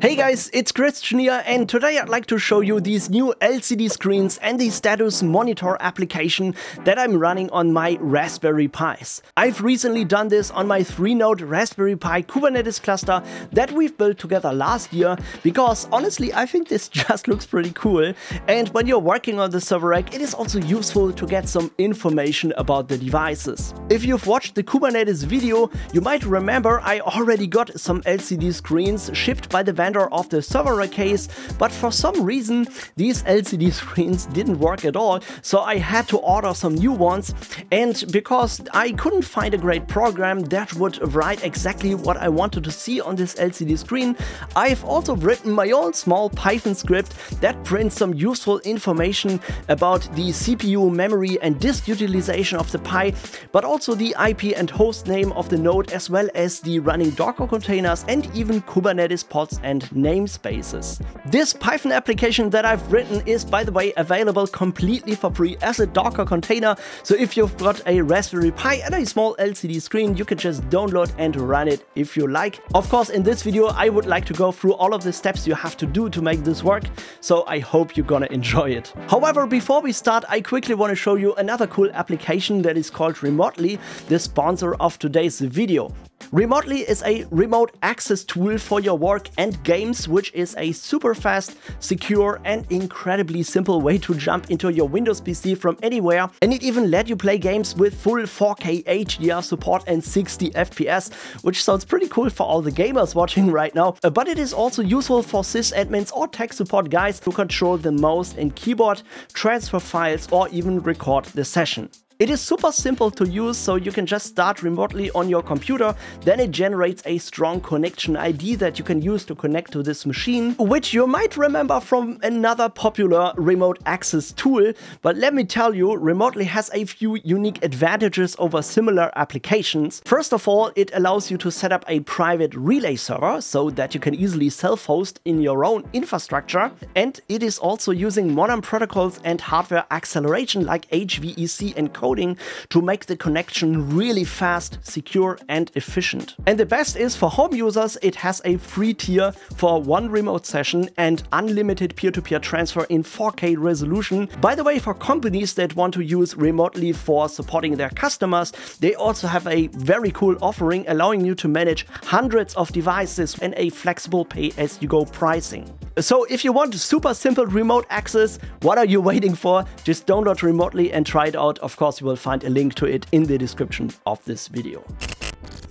Hey guys, it's Christian here and today I'd like to show you these new LCD screens and the status monitor application that I'm running on my Raspberry Pis. I've recently done this on my 3-node Raspberry Pi Kubernetes cluster that we've built together last year because honestly I think this just looks pretty cool and when you're working on the server rack it is also useful to get some information about the devices. If you've watched the Kubernetes video you might remember I already got some LCD screens shipped by the vendor vendor of the server case, but for some reason these LCD screens didn't work at all, so I had to order some new ones and because I couldn't find a great program that would write exactly what I wanted to see on this LCD screen, I've also written my own small Python script that prints some useful information about the CPU, memory and disk utilization of the Pi, but also the IP and host name of the node as well as the running Docker containers and even Kubernetes pods and and namespaces. This Python application that I've written is by the way available completely for free as a Docker container, so if you've got a Raspberry Pi and a small LCD screen, you can just download and run it if you like. Of course, in this video, I would like to go through all of the steps you have to do to make this work, so I hope you're gonna enjoy it. However, before we start, I quickly want to show you another cool application that is called Remotly, the sponsor of today's video. Remotly is a remote access tool for your work and games, which is a super fast, secure and incredibly simple way to jump into your Windows PC from anywhere. And it even let you play games with full 4K HDR support and 60 FPS, which sounds pretty cool for all the gamers watching right now. Uh, but it is also useful for sysadmins or tech support guys to control the mouse and keyboard, transfer files or even record the session. It is super simple to use, so you can just start Remotly on your computer, then it generates a strong connection ID that you can use to connect to this machine, which you might remember from another popular remote access tool, but let me tell you, Remotly has a few unique advantages over similar applications. First of all, it allows you to set up a private relay server so that you can easily self-host in your own infrastructure, and it is also using modern protocols and hardware acceleration like HEVC encoding coding to make the connection really fast, secure and efficient. And the best is for home users, it has a free tier for one remote session and unlimited peer-to-peer -peer transfer in 4K resolution. By the way, for companies that want to use Remotly for supporting their customers, they also have a very cool offering allowing you to manage hundreds of devices and a flexible pay-as-you-go pricing. So if you want super simple remote access, what are you waiting for? Just download Remotly and try it out. Of course, you will find a link to it in the description of this video.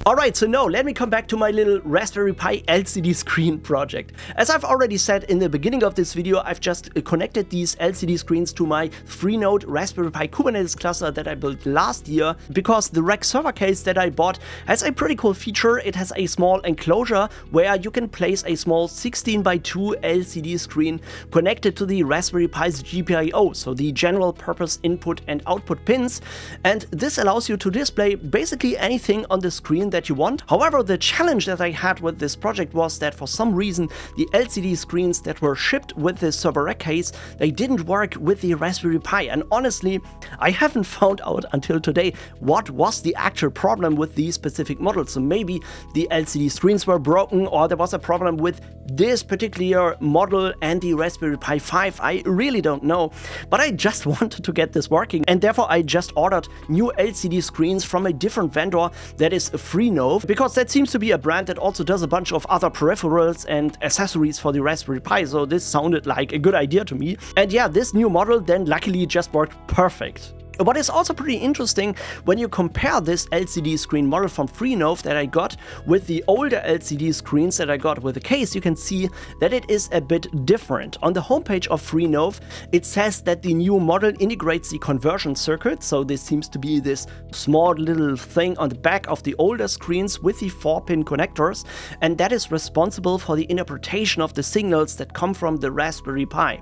Alright, so now let me come back to my little Raspberry Pi LCD screen project. As I've already said in the beginning of this video, I've just uh, connected these LCD screens to my 3-node Raspberry Pi Kubernetes cluster that I built last year because the rack server case that I bought has a pretty cool feature. It has a small enclosure where you can place a small 16 by 2 LCD screen connected to the Raspberry Pi's GPIO, so the general purpose input and output pins. And this allows you to display basically anything on the screen that you want. However, the challenge that I had with this project was that for some reason the LCD screens that were shipped with this server rack case, they didn't work with the Raspberry Pi. And honestly, I haven't found out until today what was the actual problem with these specific models. So maybe the LCD screens were broken or there was a problem with this particular model and the Raspberry Pi 5. I really don't know, but I just wanted to get this working and therefore I just ordered new LCD screens from a different vendor that is free Freenove, because that seems to be a brand that also does a bunch of other peripherals and accessories for the Raspberry Pi, so this sounded like a good idea to me. And yeah, this new model then luckily just worked perfect. What is also pretty interesting when you compare this LCD screen model from Freenove that I got with the older LCD screens that I got with the case, you can see that it is a bit different. On the homepage of Freenove, it says that the new model integrates the conversion circuit, so this seems to be this small little thing on the back of the older screens with the 4-pin connectors, and that is responsible for the interpretation of the signals that come from the Raspberry Pi.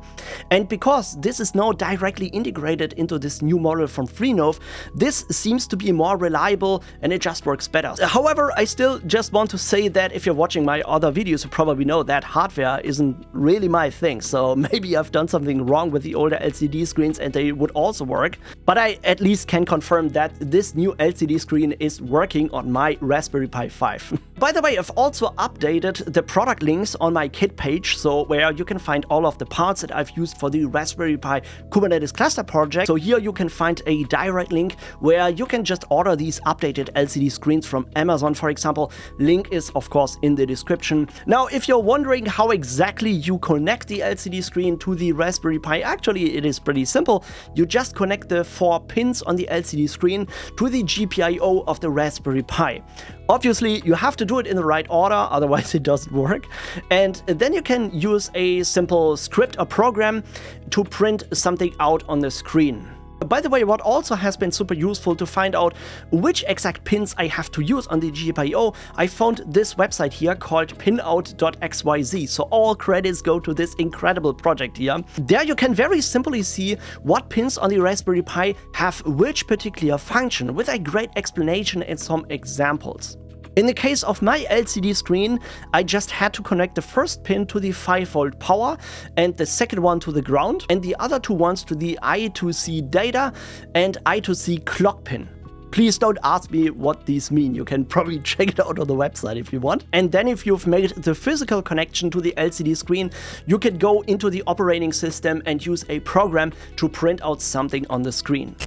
And because this is now directly integrated into this new model from Freenove, this seems to be more reliable and it just works better. However, I still just want to say that if you're watching my other videos, you probably know that hardware isn't really my thing, so maybe I've done something wrong with the older LCD screens and they would also work, but I at least can confirm that this new LCD screen is working on my Raspberry Pi 5. By the way, I've also updated the product links on my kit page, so where you can find all of the parts that I've used for the Raspberry Pi Kubernetes cluster project. So here you can find a direct link where you can just order these updated LCD screens from Amazon, for example. Link is of course in the description. Now, if you're wondering how exactly you connect the LCD screen to the Raspberry Pi, actually it is pretty simple. You just connect the four pins on the LCD screen to the GPIO of the Raspberry Pi. Obviously, you have to do it in the right order, otherwise it doesn't work. And then you can use a simple script or program to print something out on the screen. By the way, what also has been super useful to find out which exact pins I have to use on the GPIO, I found this website here called pinout.xyz. So all credits go to this incredible project here. There you can very simply see what pins on the Raspberry Pi have which particular function with a great explanation and some examples. In the case of my LCD screen, I just had to connect the first pin to the 5 volt power and the second one to the ground and the other two ones to the I2C data and I2C clock pin. Please don't ask me what these mean, you can probably check it out on the website if you want. And then if you've made the physical connection to the LCD screen, you can go into the operating system and use a program to print out something on the screen.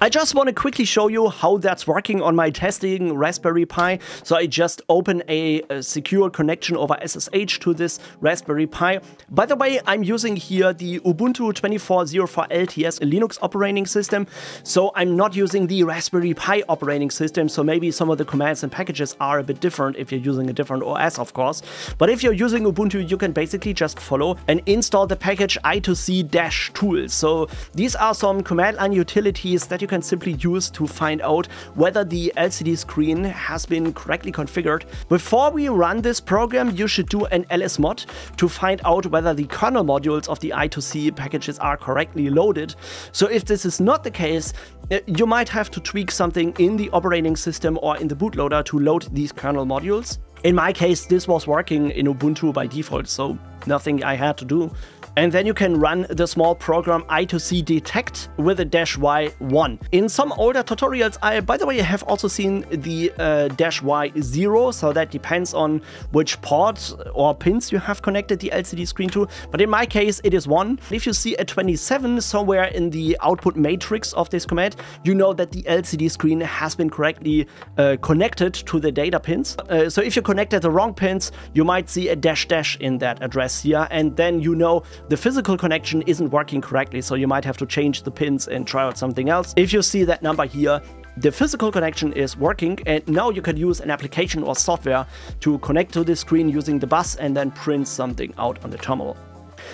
I just want to quickly show you how that's working on my testing Raspberry Pi. So I just open a, a, secure connection over SSH to this Raspberry Pi. By the way, I'm using here the Ubuntu 24.04 LTS Linux operating system. So I'm not using the Raspberry Pi operating system. So maybe some of the commands and packages are a bit different if you're using a different OS, of course. But if you're using Ubuntu, you can basically just follow and install the package i2c-tools. So these are some command line utilities that you can simply use to find out whether the LCD screen has been correctly configured. Before we run this program, you should do an lsmod to find out whether the kernel modules of the I2C packages are correctly loaded. So if this is not the case, uh, you might have to tweak something in the operating system or in the bootloader to load these kernel modules. In my case, this was working in Ubuntu by default, so nothing I had to do. And then you can run the small program I2C detect with a dash Y1. In some older tutorials, I, by the way, have also seen the uh, dash Y0, so that depends on which port or pins you have connected the LCD screen to. But in my case, it is 1. If you see a 27 somewhere in the output matrix of this command, you know that the LCD screen has been correctly uh, connected to the data pins. Uh, so if you connected the wrong pins, you might see a dash dash in that address here, and then you know the physical connection isn't working correctly, so you might have to change the pins and try out something else. If you see that number here, the physical connection is working and now you can use an application or software to connect to the screen using the bus and then print something out on the terminal.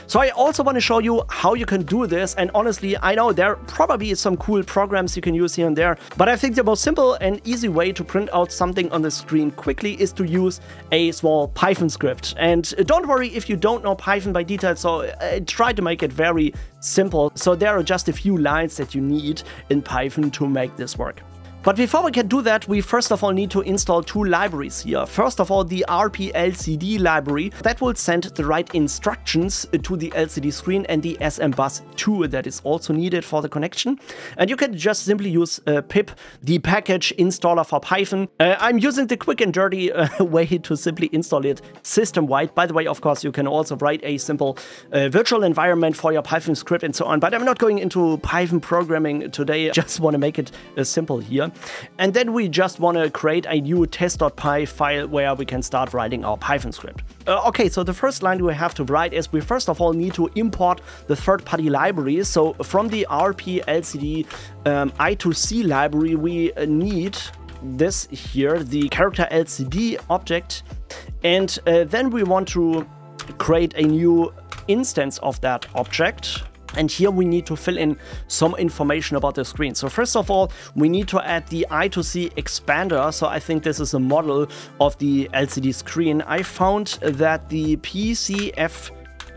So I also want to show you how you can do this and honestly I know there probably is some cool programs you can use here and there but I think the most simple and easy way to print out something on the screen quickly is to use a small Python script and don't worry if you don't know Python by detail so I try to make it very simple so there are just a few lines that you need in Python to make this work. But before we can do that, we first of all need to install two libraries here. First of all, the RPLCD library that will send the right instructions to the LCD screen and the SMBus2 that is also needed for the connection. And you can just simply use uh, pip, the package installer for Python. Uh, I'm using the quick and dirty uh, way to simply install it system-wide. By the way, of course, you can also write a simple uh, virtual environment for your Python script and so on. But I'm not going into Python programming today. I just want to make it uh, simple here. And then we just want to create a new test.py file where we can start writing our Python script. Uh, okay, so the first line we have to write is we first of all need to import the third-party library. So from the RP LCD um, I2C library, we uh, need this here, the character LCD object. And uh, then we want to create a new instance of that object. And here we need to fill in some information about the screen. So first of all, we need to add the I2C expander. So I think this is a model of the LCD screen. I found that the PCF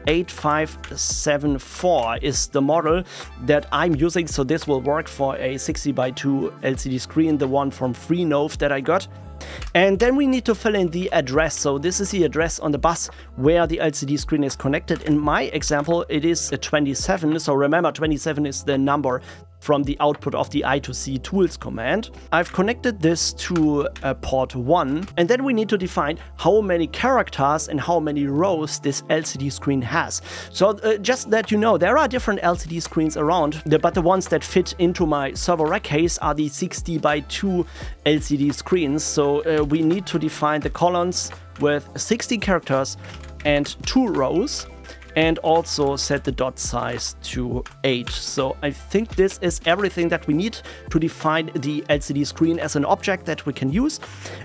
8574 is the model that I'm using. So this will work for a 60 by 2 LCD screen, the one from Freenove that I got. And then we need to fill in the address. So this is the address on the bus where the LCD screen is connected. In my example, it is a 27. So remember, 27 is the number from the output of the I2C tools command. I've connected this to a port 1 and then we need to define how many characters and how many rows this LCD screen has. So uh, just that you know, there are different LCD screens around, but the ones that fit into my server rack case are the 60 by 2 LCD screens. So uh, we need to define the columns with 60 characters and two rows and also set the dot size to 8. So I think this is everything that we need to define the LCD screen as an object that we can use.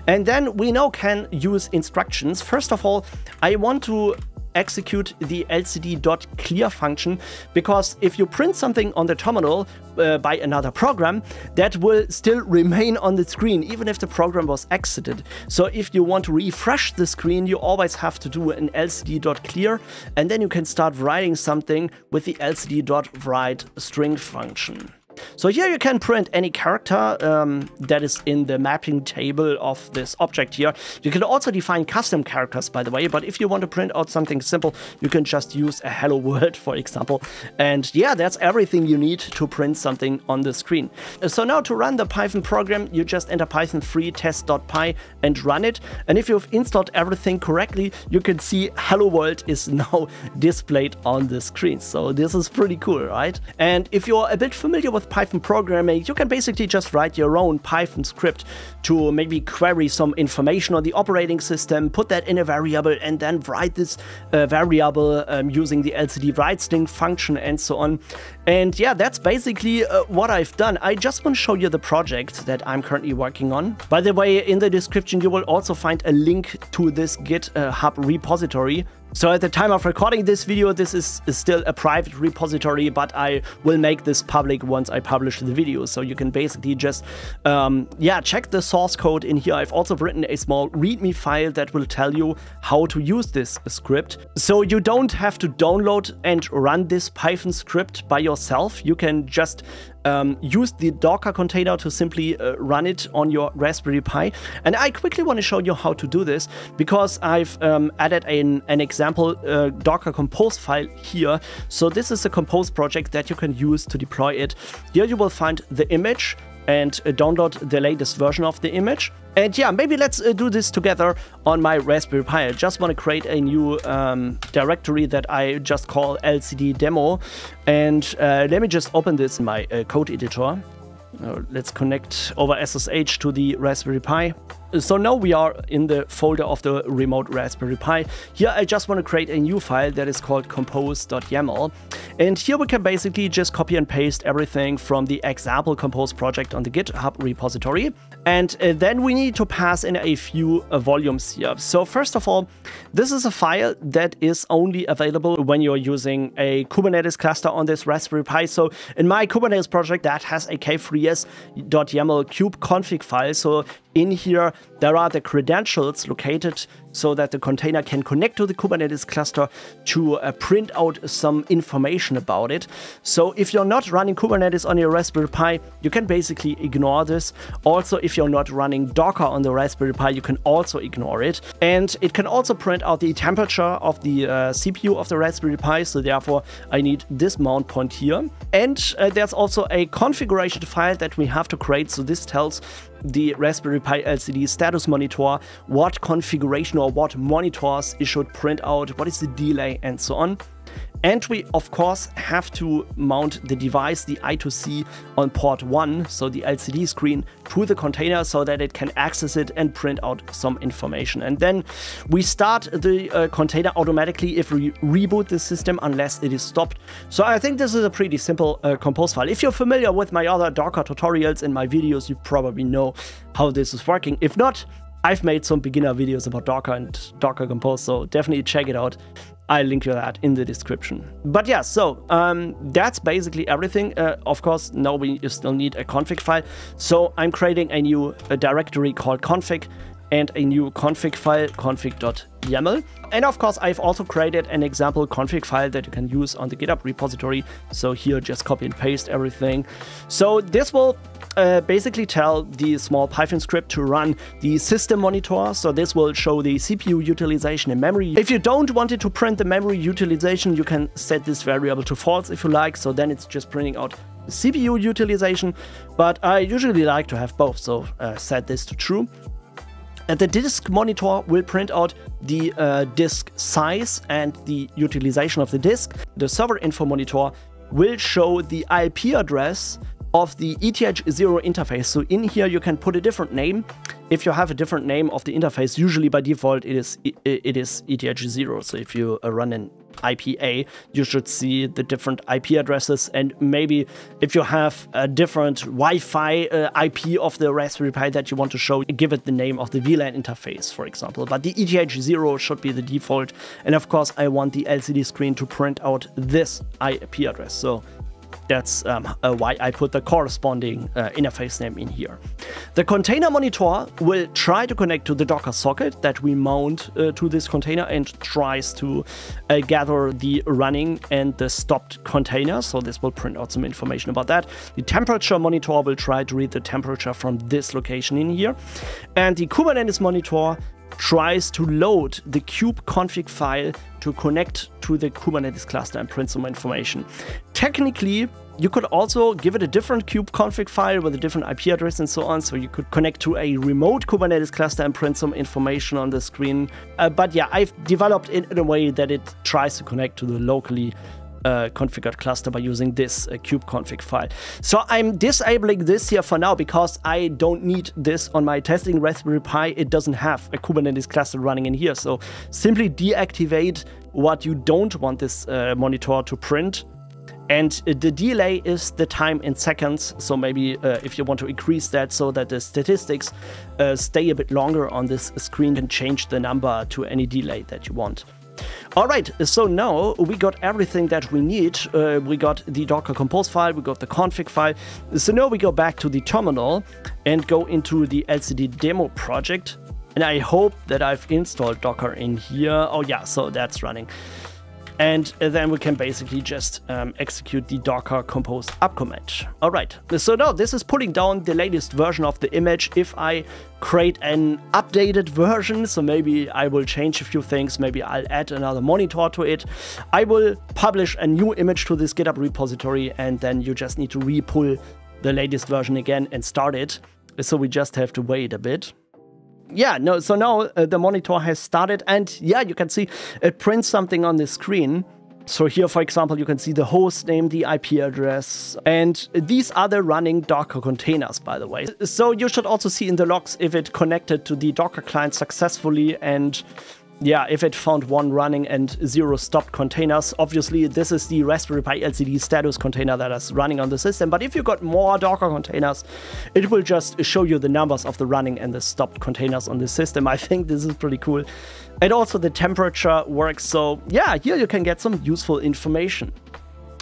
And then we now can use instructions. First of all, I want to execute the lcd.clear function because if you print something on the terminal uh, by another program, that will still remain on the screen even if the program was exited. So if you want to refresh the screen, you always have to do an lcd.clear and then you can start writing something with the lcd.write string function. So here you can print any character um, that is in the mapping table of this object here. You can also define custom characters, by the way, but if you want to print out something simple, you can just use a hello world, for example. And yeah, that's everything you need to print something on the screen. So now to run the Python program, you just enter python 3 test.py and run it. And if you've installed everything correctly, you can see hello world is now displayed on the screen. So this is pretty cool, right? And if you're a bit familiar with Python programming, you can basically just write your own Python script to maybe query some information on the operating system, put that in a variable, and then write this uh, variable um, using the LCD write string function and so on. And yeah, that's basically uh, what I've done. I just want to show you the project that I'm currently working on. By the way, in the description, you will also find a link to this GitHub repository so at the time of recording this video, this is, still a private repository, but I will make this public once I publish the video. So you can basically just, um, yeah, check the source code in here. I've also written a small README file that will tell you how to use this script. So you don't have to download and run this Python script by yourself. You can just um, use the Docker container to simply uh, run it on your Raspberry Pi. And I quickly want to show you how to do this because I've um, added an, an example uh, Docker Compose file here. So this is a Compose project that you can use to deploy it. Here you will find the image and uh, download the latest version of the image. And yeah, maybe let's uh, do this together on my Raspberry Pi. I just want to create a new um, directory that I just call LCD demo. And uh, let me just open this in my uh, code editor. Let's connect over SSH to the Raspberry Pi. So now we are in the folder of the remote Raspberry Pi. Here I just want to create a new file that is called compose.yaml. And here we can basically just copy and paste everything from the example compose project on the GitHub repository. And uh, then we need to pass in a few uh, volumes here. So first of all, this is a file that is only available when you're using a Kubernetes cluster on this Raspberry Pi. So in my Kubernetes project, that has a k3s.yaml kube config file. So in here, there are the credentials located so that the container can connect to the Kubernetes cluster to uh, print out some information about it. So if you're not running Kubernetes on your Raspberry Pi, you can basically ignore this. Also, if you're not running Docker on the Raspberry Pi, you can also ignore it. And it can also print out the temperature of the uh, CPU of the Raspberry Pi. So therefore, I need this mount point here. And uh, there's also a configuration file that we have to create. So this tells the Raspberry Pi LCD status monitor, what configuration what monitors it should print out, what is the delay and so on. And we, of course, have to mount the device, the I2C, on port 1, so the LCD screen, to the container so that it can access it and print out some information. And then we start the uh, container automatically if we reboot the system unless it is stopped. So I think this is a pretty simple uh, compose file. If you're familiar with my other Docker tutorials and my videos, you probably know how this is working. If not, I've made some beginner videos about Docker and Docker Compose, so definitely check it out. I'll link you that in the description. But yeah, so um, that's basically everything. Uh, of course, now we still need a config file. So I'm creating a new a directory called config and a new config file, config.yaml. And of course, I've also created an example config file that you can use on the GitHub repository. So here, just copy and paste everything. So this will uh, basically tell the small Python script to run the system monitor. So this will show the CPU utilization and memory. If you don't want it to print the memory utilization, you can set this variable to false if you like. So then it's just printing out CPU utilization, but I usually like to have both, so uh, set this to true. And the disk monitor will print out the uh, disk size and the utilization of the disk. The server info monitor will show the IP address of the ETH0 interface. So in here you can put a different name. If you have a different name of the interface, usually by default it is it is ETH0. So if you uh, run an IPA, you should see the different IP addresses. And maybe if you have a different Wi-Fi uh, IP of the Raspberry Pi that you want to show, give it the name of the WLAN interface, for example. But the ETH0 should be the default. And of course, I want the LCD screen to print out this IP address. So that's um, uh, why I put the corresponding uh, interface name in here. The container monitor will try to connect to the Docker socket that we mount uh, to this container and tries to uh, gather the running and the stopped container. So this will print out some information about that. The temperature monitor will try to read the temperature from this location in here. And the Kubernetes monitor tries to load the kube config file to connect to the Kubernetes cluster and print some information. Technically, you could also give it a different kube config file with a different IP address and so on, so you could connect to a remote Kubernetes cluster and print some information on the screen. Uh, but yeah, I've developed it in a way that it tries to connect to the locally uh, configured cluster by using this uh, config file. So I'm disabling this here for now because I don't need this on my testing Raspberry Pi. It doesn't have a Kubernetes cluster running in here. So simply deactivate what you don't want this uh, monitor to print and the delay is the time in seconds. So maybe uh, if you want to increase that so that the statistics uh, stay a bit longer on this screen, and change the number to any delay that you want. All right, so now we got everything that we need. Uh, we got the Docker Compose file, we got the config file. So now we go back to the terminal and go into the LCD demo project. And I hope that I've installed Docker in here. Oh yeah, so that's running and then we can basically just um, execute the docker compose up command. All right, so now this is pulling down the latest version of the image. If I create an updated version, so maybe I will change a few things, maybe I'll add another monitor to it, I will publish a new image to this GitHub repository and then you just need to re-pull the latest version again and start it. So we just have to wait a bit yeah, no, so now uh, the monitor has started and yeah, you can see it prints something on the screen. So here, for example, you can see the host name, the IP address, and these are the running Docker containers, by the way. So you should also see in the logs if it connected to the Docker client successfully and yeah, if it found one running and zero stopped containers, obviously this is the Raspberry Pi LCD status container that is running on the system. But if you got more Docker containers, it will just show you the numbers of the running and the stopped containers on the system. I think this is pretty cool. And also the temperature works. So yeah, here you can get some useful information.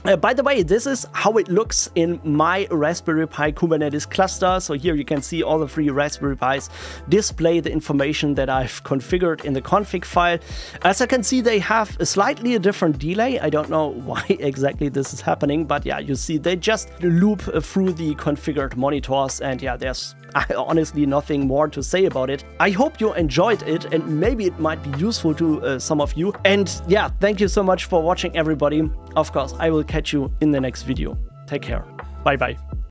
Uh, by the way, this is how it looks in my Raspberry Pi Kubernetes cluster. So here you can see all the three Raspberry Pis display the information that I've configured in the config file. As I can see, they have a slightly a different delay. I don't know why exactly this is happening, but yeah, you see they just loop through the configured monitors and yeah, there's honestly nothing more to say about it. I hope you enjoyed it and maybe it might be useful to uh, some of you. And yeah, thank you so much for watching everybody. Of course, I will catch you in the next video. Take care. Bye bye.